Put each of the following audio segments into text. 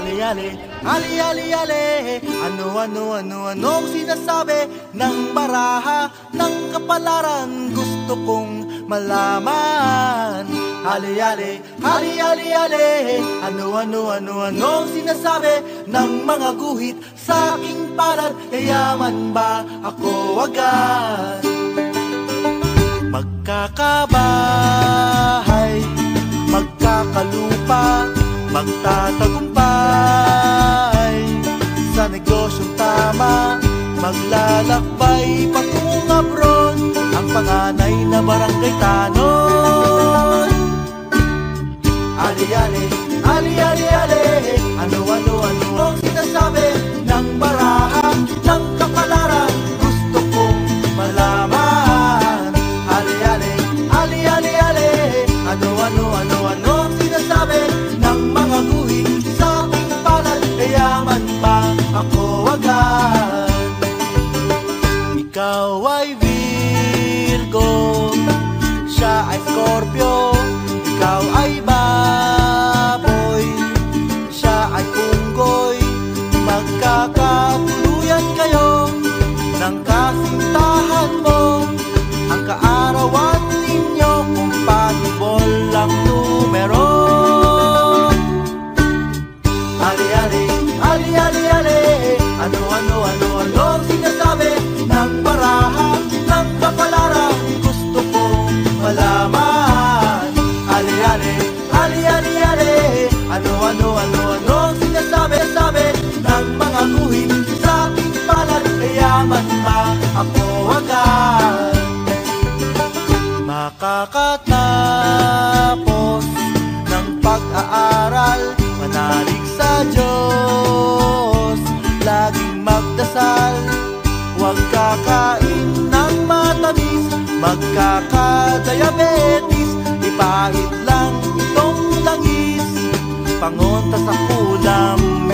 Ale, ale, ale, ale, ale Ano, ano, ano, anong sinasabi Ng baraha, ng kapalaran? Gusto kong malaman. Ale, ale, ale, ale, ale Ano, ano, ano, anong sinasabi Ng mga guhit sa aking palad? Yayaman ba ako agad? Magkakabahay Magkakalupa Magkakalupa magtatagumpay. Sa negosyong tama, maglalakbay Patungong abroad, ang panganay na barangay tanon. Ali, ali, ali, ali, ali. Magkakadiabetes Ipahit lang itong langis. Pangonta sa kulam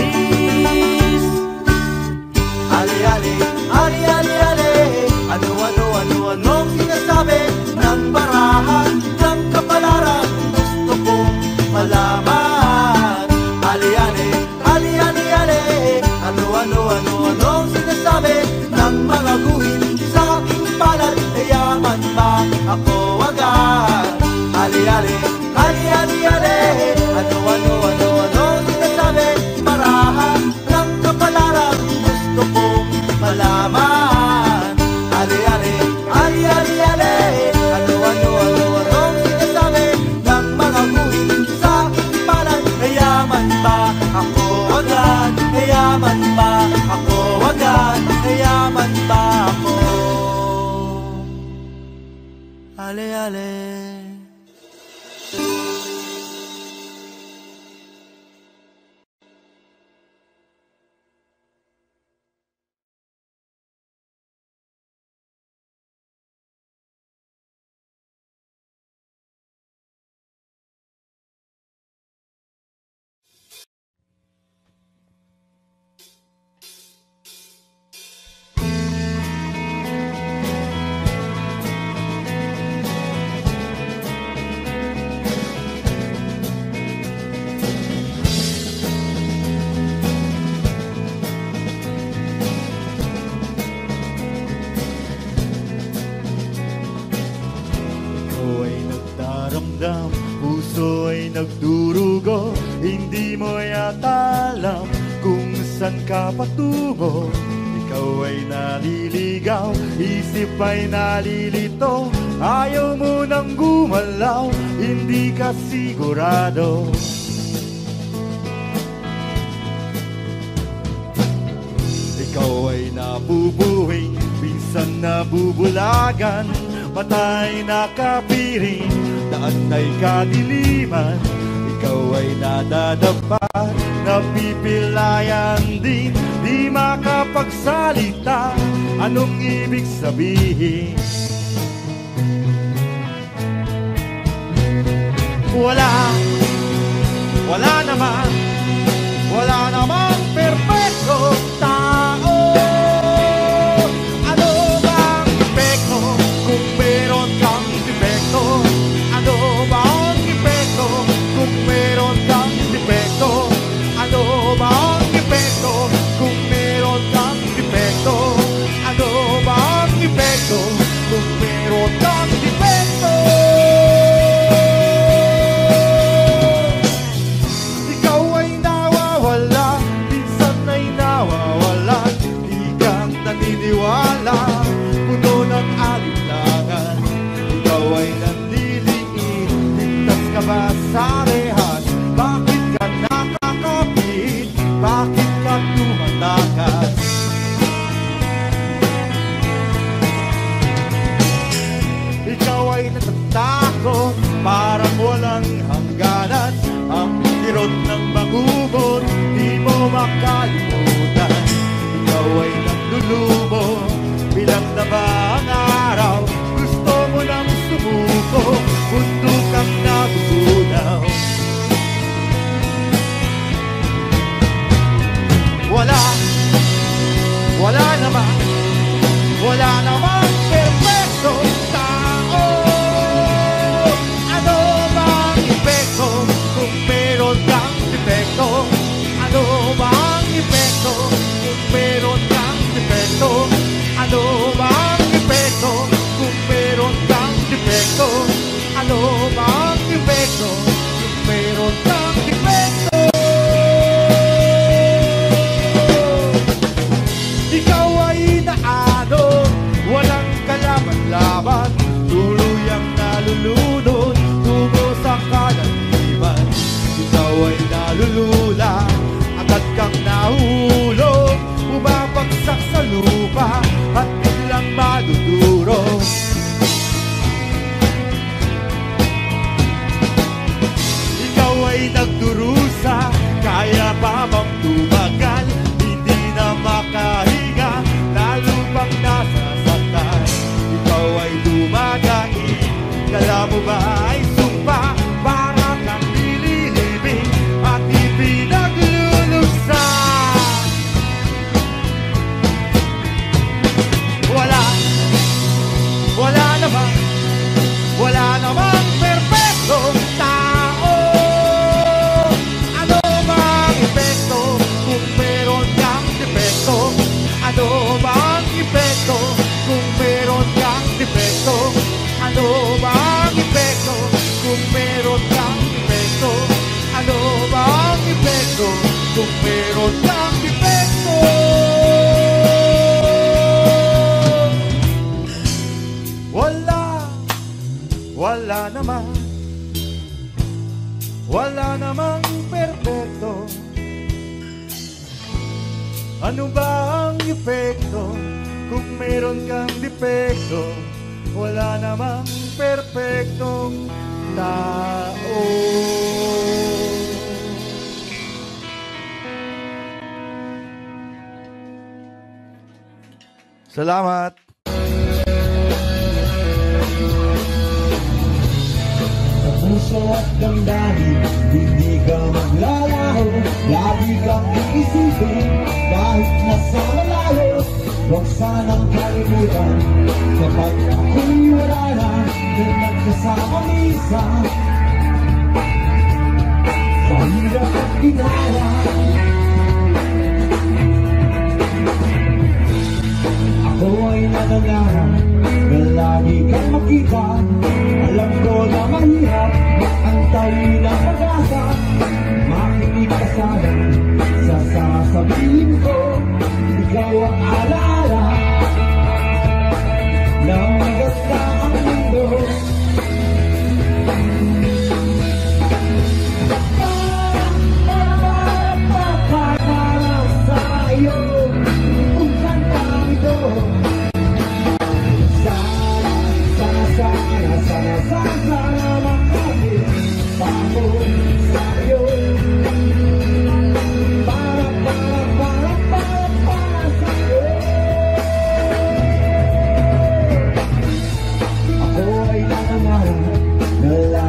naman, wala naman. Perfecto tayo. makalimutan Ikaw ay naglulubo Bilang na ba ang araw. Gusto mo nang sumuko Mundo na Itaú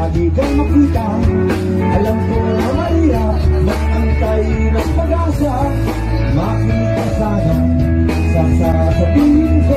lagi kang makita. Alam ko na Maria, maantay ng pag-asa Makita sana sa sasabihin ko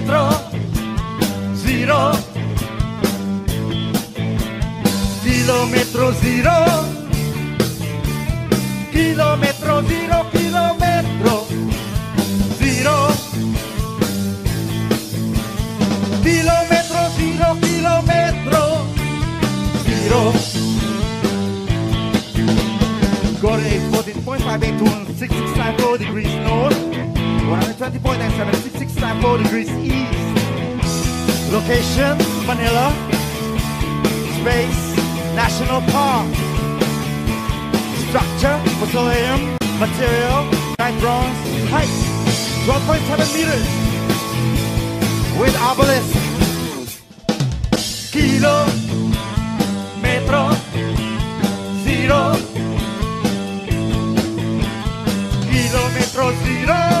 dietro, giro, chilometro giro, chilometro giro, chilometro giro, chilometro giro, chilometro giro. Got 8, 14.581, 665 degrees north, 120.976. 664 degrees east. Location, Manila. Space, National Park. Structure, mausoleum, material, night bronze, height, 12.7 meters. With obelisk. Kilo, metro, zero. Kilometro zero.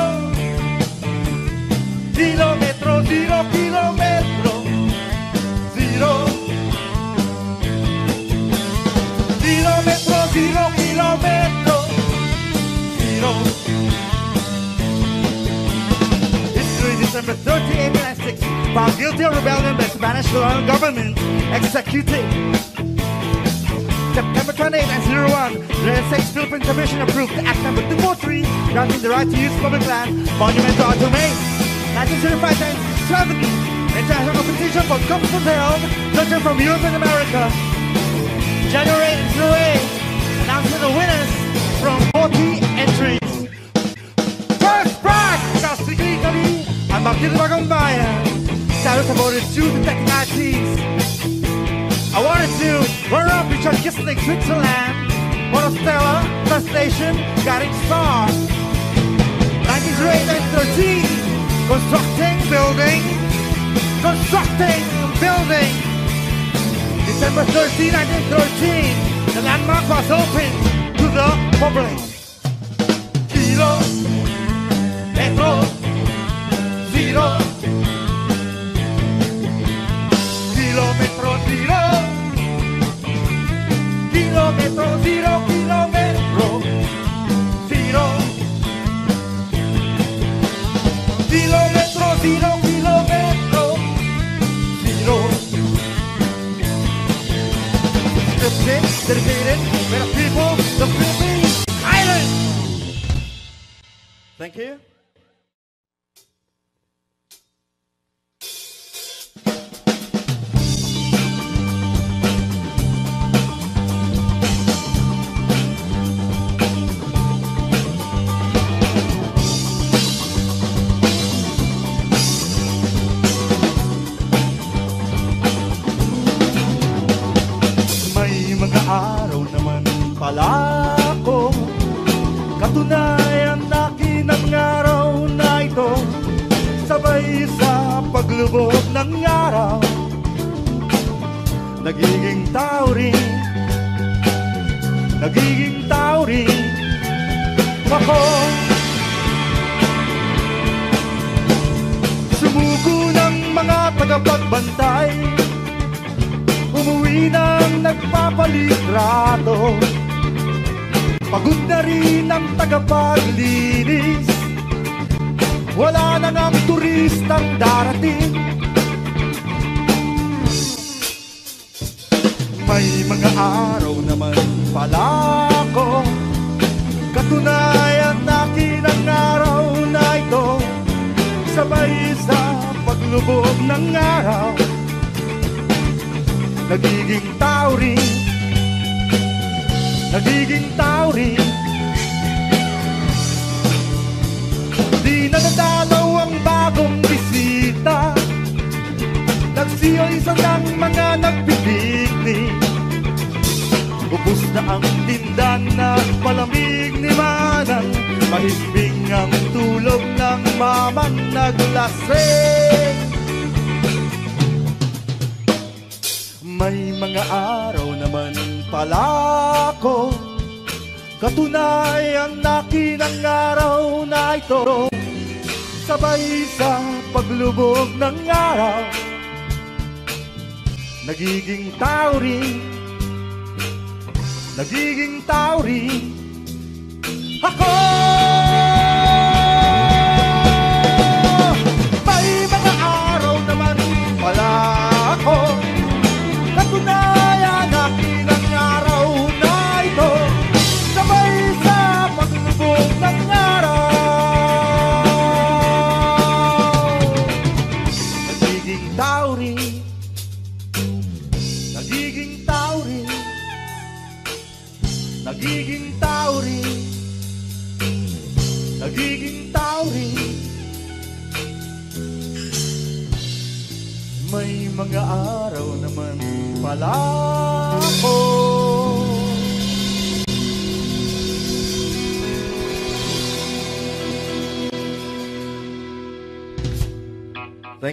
Kilometro zero, kilometro zero. Kilometro zero, kilometro zero. History December 30, 1896. Found guilty of rebellion by Spanish colonial government. Executed. September 28, 1901, the States Philippine Commission approved Act Number 243, granting the right to use public land, monumental art domain considered five times 70 international competition for conference held, judges from Europe and America. January through May, announcing the winners from 40 entries. First prize, Castigli Italy and Martino Magombaya. Status awarded to the Technical I wanted to run up Richard Kissling, Switzerland. Monostella, First Nation, Guiding Star. 1913 Constructing building. Constructing building. December 13, 1913, the landmark was opened to the public. Kilo, metro, zero. Kilometro zero. Kilometro zero. dedicated to the people, the Philippines Thank you. rin Nagiging tao rin Ako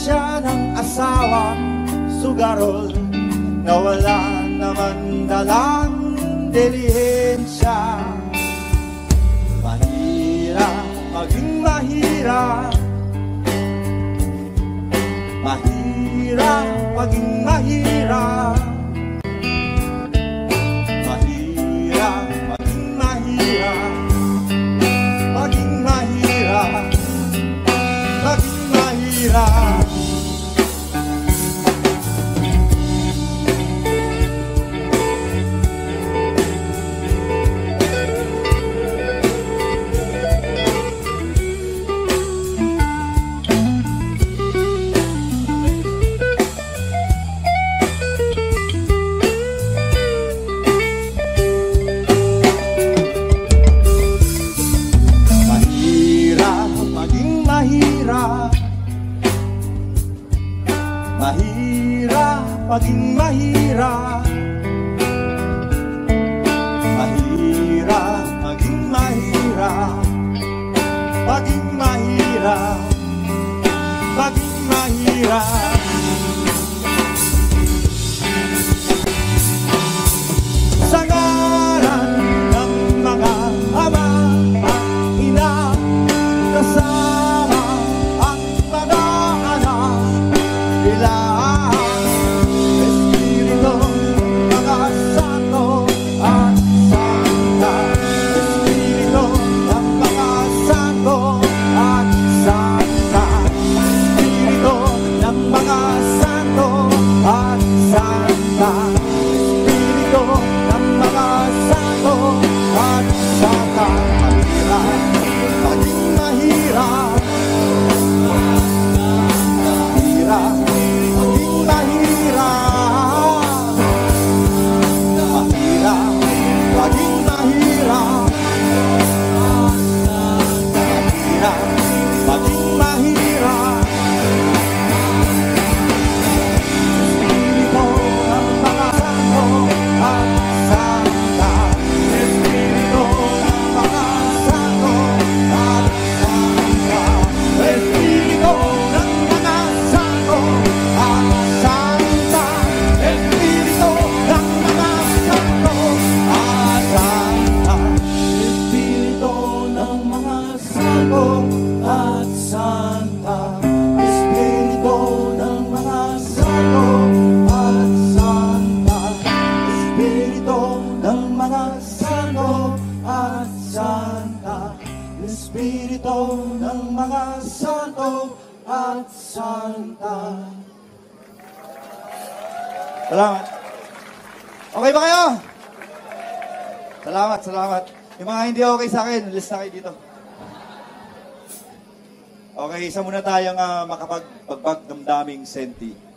siya ng asawa Sugarol na wala naman dalang delihensya. Mahira, maging mahira Mahira, maging mahira Mahira, maging mahira Maging mahira. Espiritu ng mga santo at santa Salamat. Okay ba kayo? Salamat, salamat. Yung mga hindi okay sa akin, list na kayo dito. Okay, isa muna tayong uh, makapagpagpagdamdaming senti.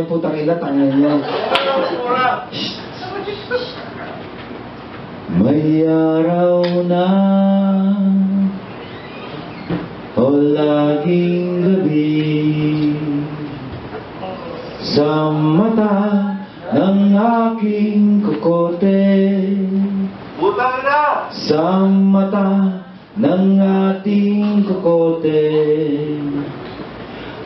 Yung putang ina, tangin niya. May araw na o laging gabi sa mata ng aking kukote sa mata ng ating kukote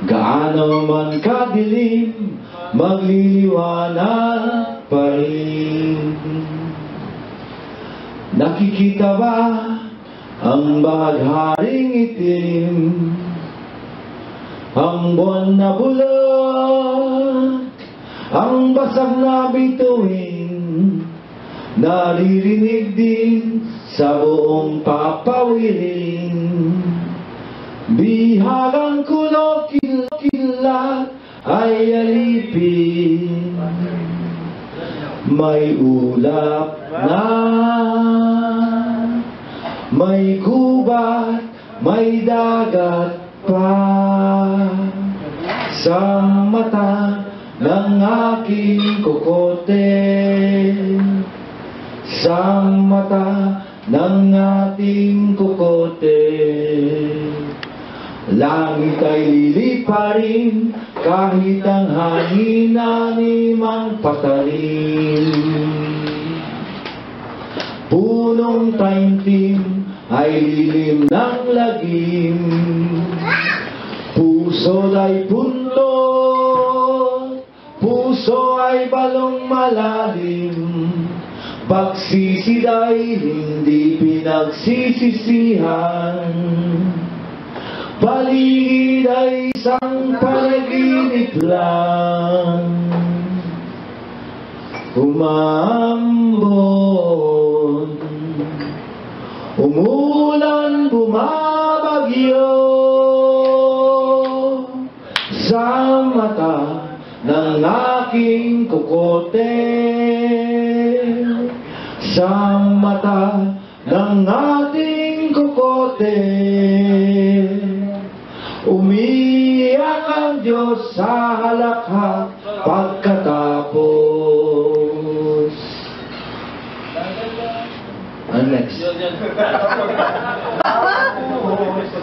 gaano man kadilim magliliwanag pa rin Nakikita ba ang bahagharing itim? Ang buwan na bulag, ang basag na bituin, naririnig din sa buong papawirin. Bihagang kulokil-kilat ay alipin. May ulap na May gubat May dagat pa Sa mata ng aking kukote Sa mata ng ating kukote Langit ay liliparin kahit ang hangin animang patalim. Punong taimtim ay lilim ng lagim. Puso ay punto, puso ay balong malalim. Pagsisid ay hindi pinagsisisihan. Paligid ay isang panaginip lang. Umambon. Umulan bumabagyo. Sa mata ng aking kukote. Sa mata ng ating kukote Umiyak ang Diyos sa halakhak pagkatapos. Ano next?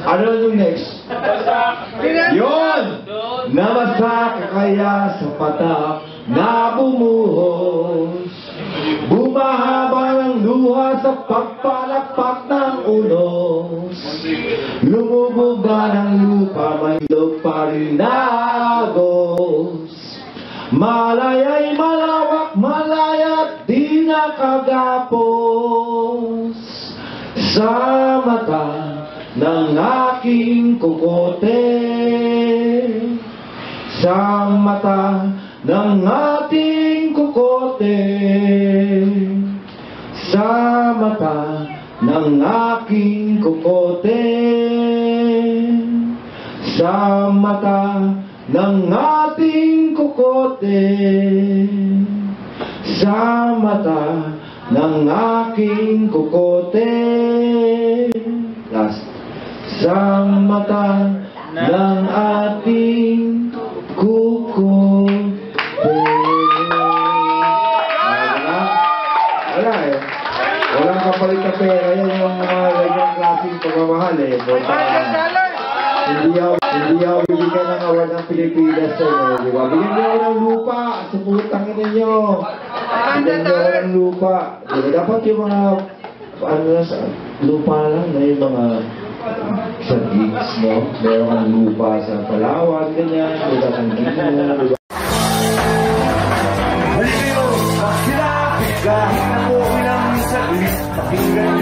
ano yung next? Yun! Namasak kaya sa patak na bumuhos. Bumahaba ng luha sa pagpalakpak ng unos. Lumubog ba ng lupa, may log pa rin agos. Malay ay malawak, malayat di nakagapos. Sa mata ng aking kukote. Sa mata ng ating kukote. Sa mata ng aking kukote. Sa mata ng ating kukote. Sa mata ng aking kukote. Last. Sa mata ng ating kukote Kapalit na pera, yan yung mga ganyang klaseng pagmamahal eh. Bota, hindi ako, hindi ako bibigyan ng award ng Pilipinas sa inyo, di ba? Bigyan niyo ako ng lupa sa putang ina niyo. Bigyan niyo ako ng lupa. Di ba? Dapat yung mga, ano na sa, lupa lang na yung mga sa gigs mo. Meron kang lupa sa Palawan, ganyan. Wala kang gig mo, di ba? Halikayo, ako ilang Obrigado.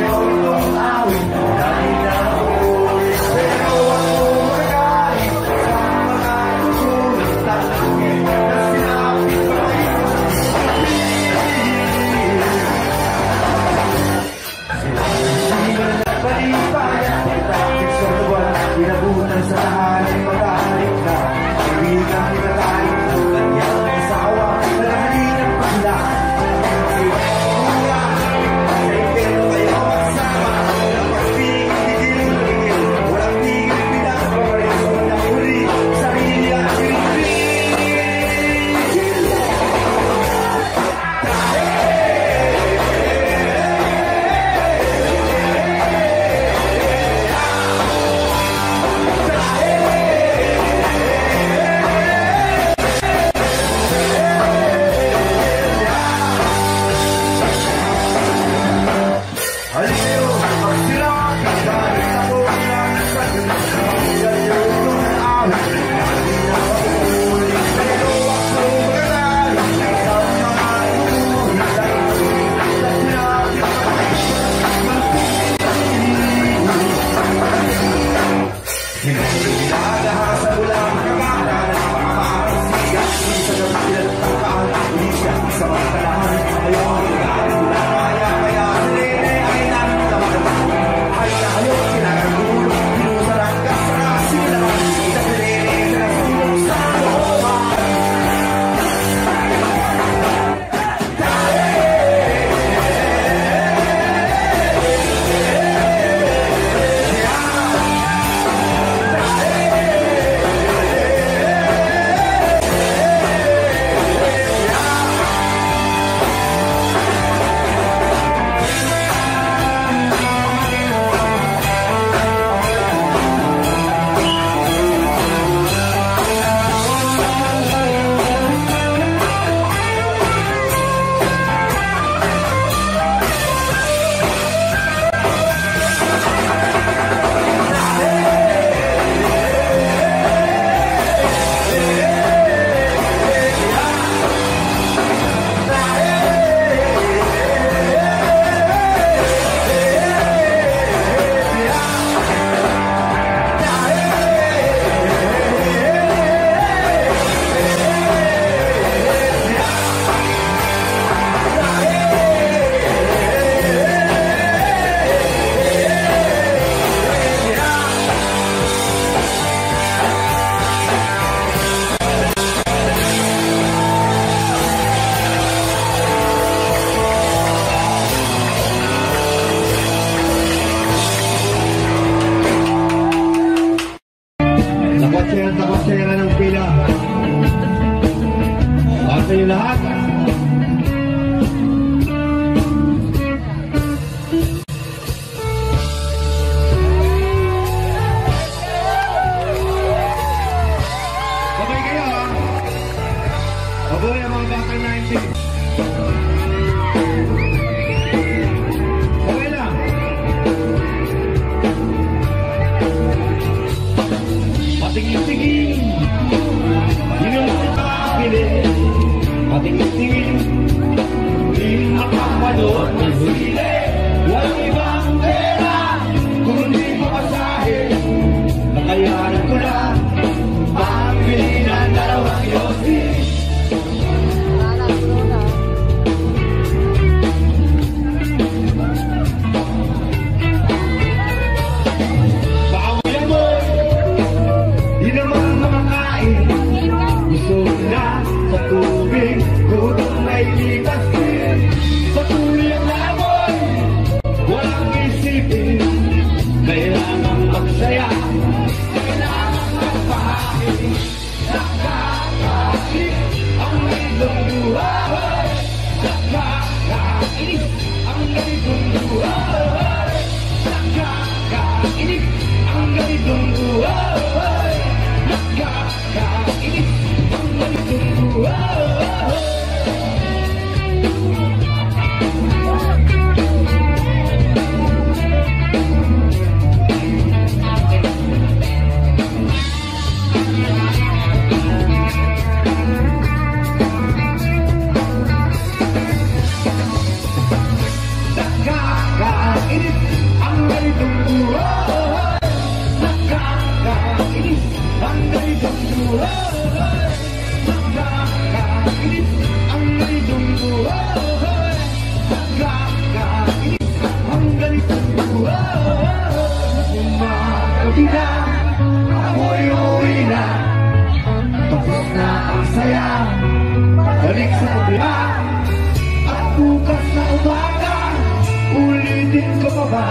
coba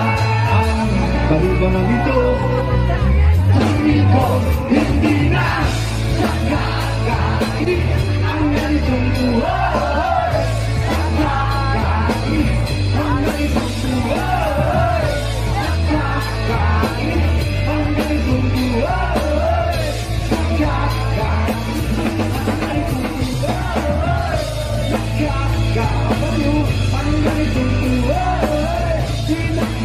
baru kona itu. Toniko Indina Sakaka ini hanya ditunggu Sakaka ini hanya ditunggu Sakaka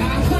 Thank you.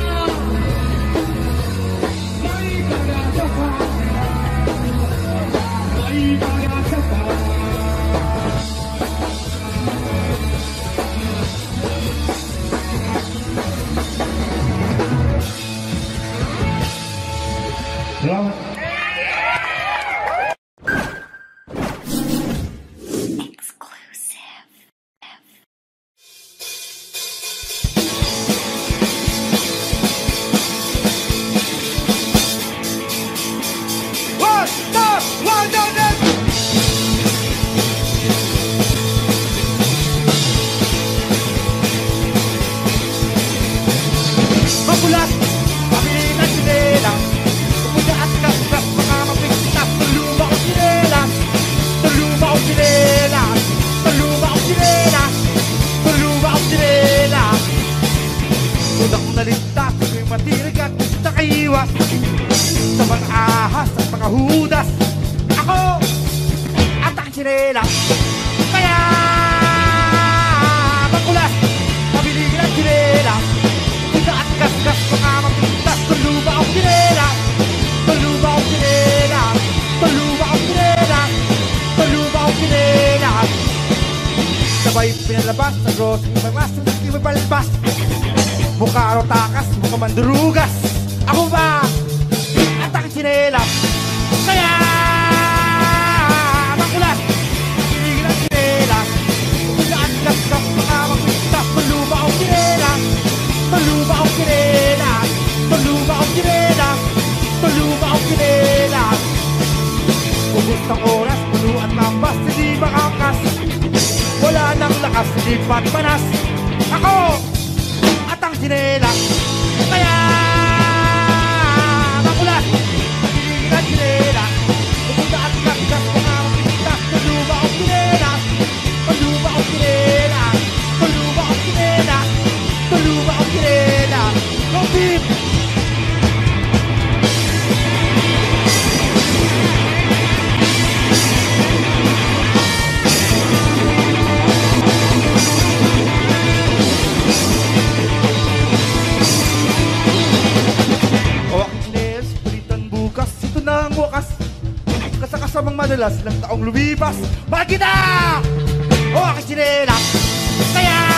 madalas lang taong lumipas Bakit na! O oh, aking sinelas Kaya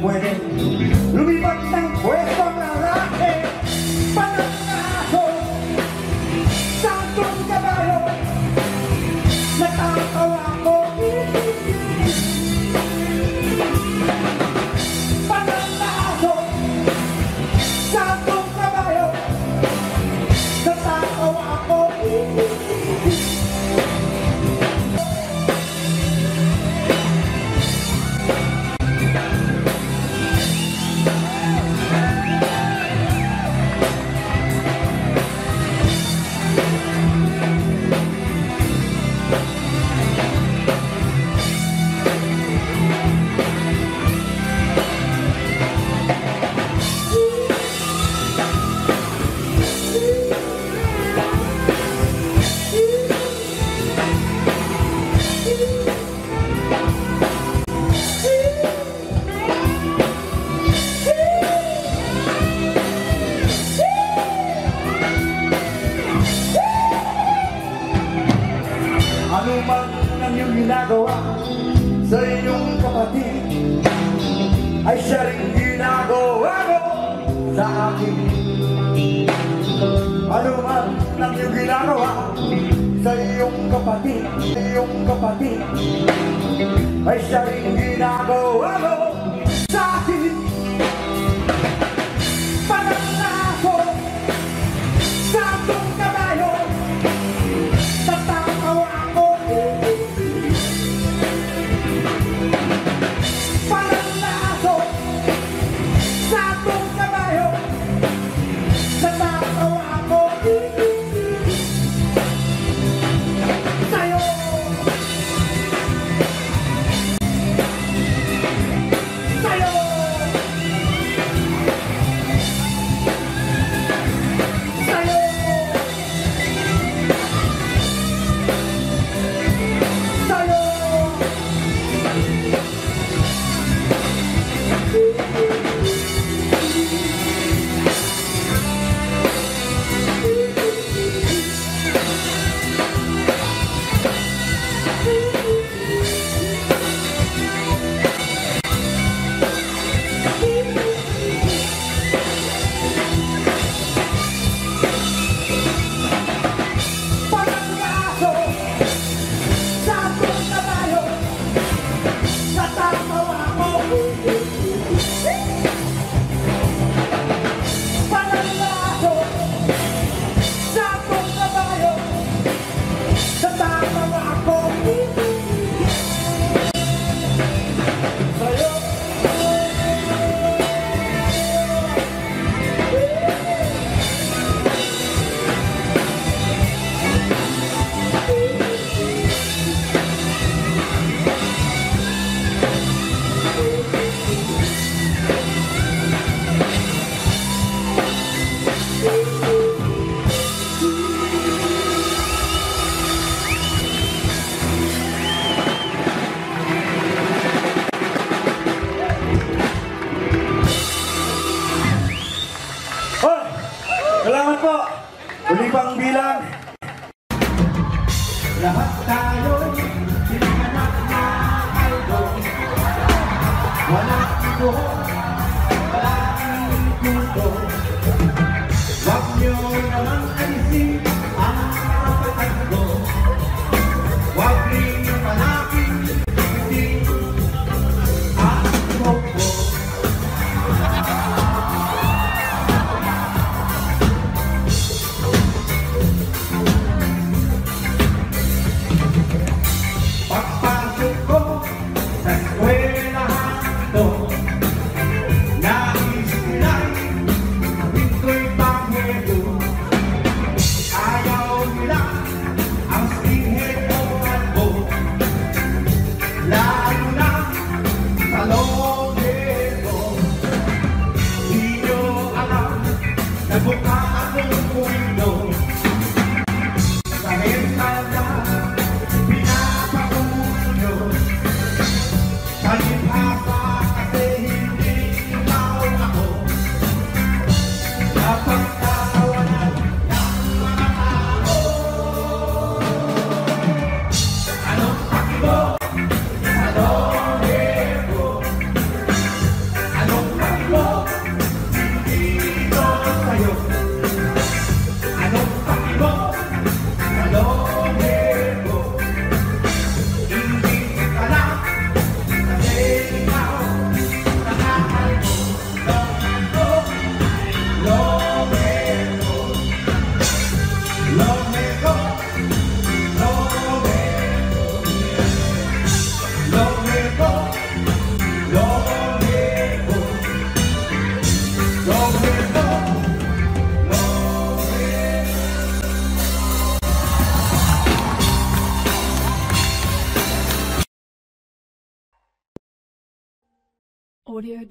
muere.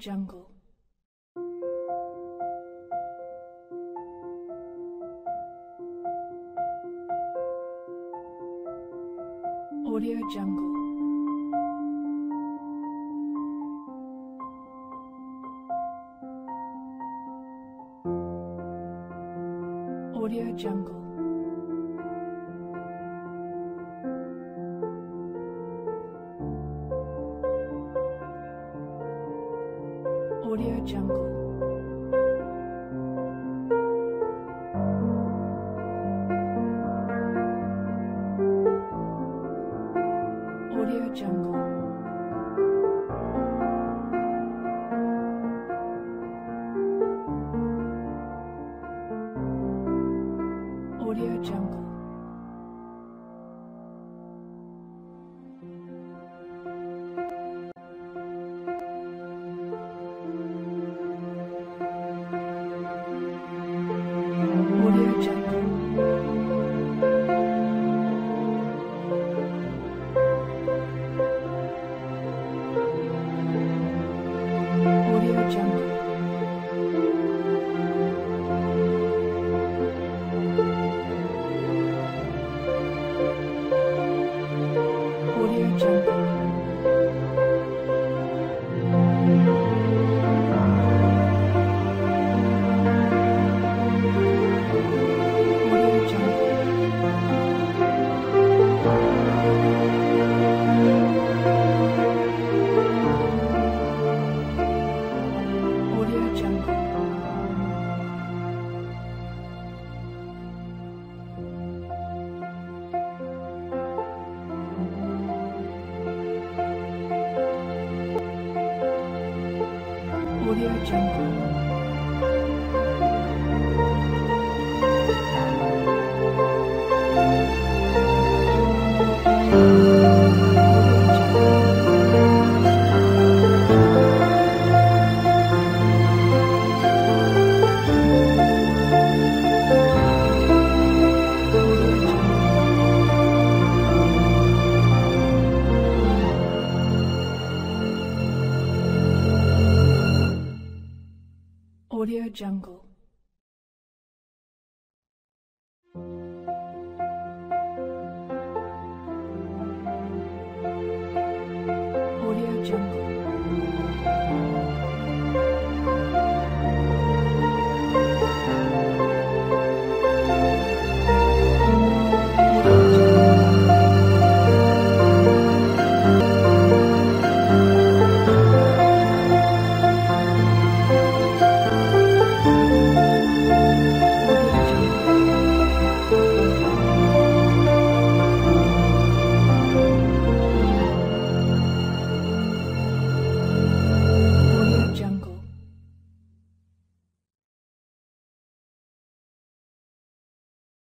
Jungle.